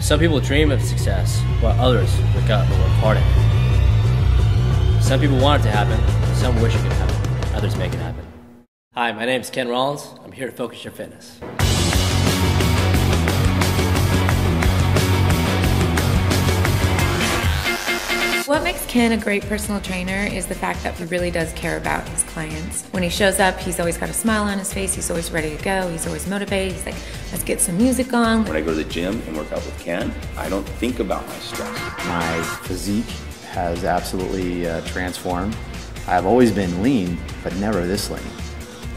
Some people dream of success, while others wake up and work hard at it. Some people want it to happen, some wish it could happen, others make it happen. Hi, my name is Ken Rollins. I'm here to focus your fitness. Makes Ken a great personal trainer is the fact that he really does care about his clients. When he shows up, he's always got a smile on his face, he's always ready to go, he's always motivated. He's like, let's get some music on. When I go to the gym and work out with Ken, I don't think about my stress. My physique has absolutely uh, transformed. I've always been lean, but never this lean.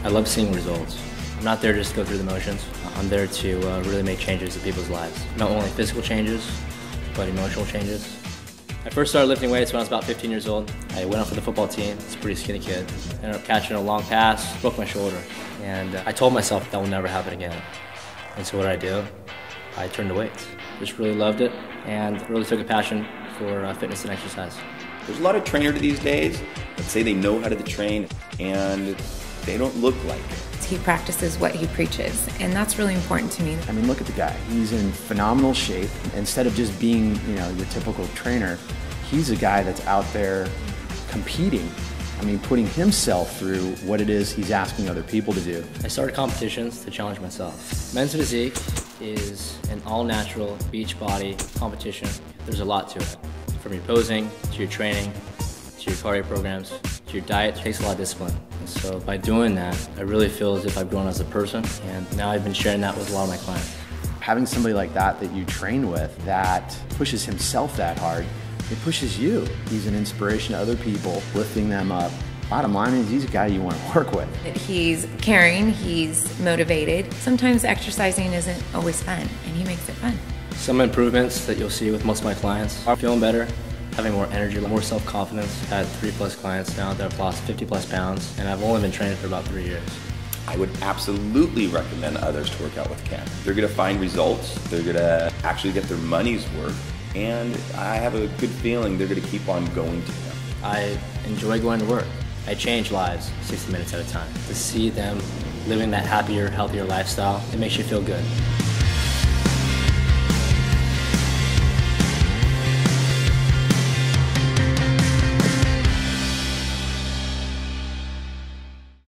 I love seeing results. I'm not there just to go through the motions. I'm there to uh, really make changes in people's lives. Not only physical changes, but emotional changes. I first started lifting weights when I was about 15 years old. I went out for the football team. It's a pretty skinny kid. Ended up catching a long pass, broke my shoulder. And uh, I told myself that will never happen again. And so what did I do? I turned to weights. Just really loved it and really took a passion for uh, fitness and exercise. There's a lot of trainers these days that say they know how to train and they don't look like it. He practices what he preaches, and that's really important to me. I mean, look at the guy. He's in phenomenal shape. Instead of just being, you know, your typical trainer, he's a guy that's out there competing. I mean, putting himself through what it is he's asking other people to do. I started competitions to challenge myself. Men's physique is an all-natural beach body competition. There's a lot to it, from your posing to your training to your cardio programs to your diet. Takes a lot of discipline. And so by doing that, I really feel as if I've grown as a person, and now I've been sharing that with a lot of my clients. Having somebody like that that you train with that pushes himself that hard, it pushes you. He's an inspiration to other people, lifting them up. Bottom line is he's a guy you want to work with. He's caring, he's motivated. Sometimes exercising isn't always fun, and he makes it fun. Some improvements that you'll see with most of my clients are feeling better, having more energy, more self-confidence. I've had three plus clients now that have lost 50 plus pounds, and I've only been training for about three years. I would absolutely recommend others to work out with Ken. They're gonna find results, they're gonna actually get their money's worth, and I have a good feeling they're gonna keep on going to him. I enjoy going to work. I change lives 60 minutes at a time. To see them living that happier, healthier lifestyle, it makes you feel good.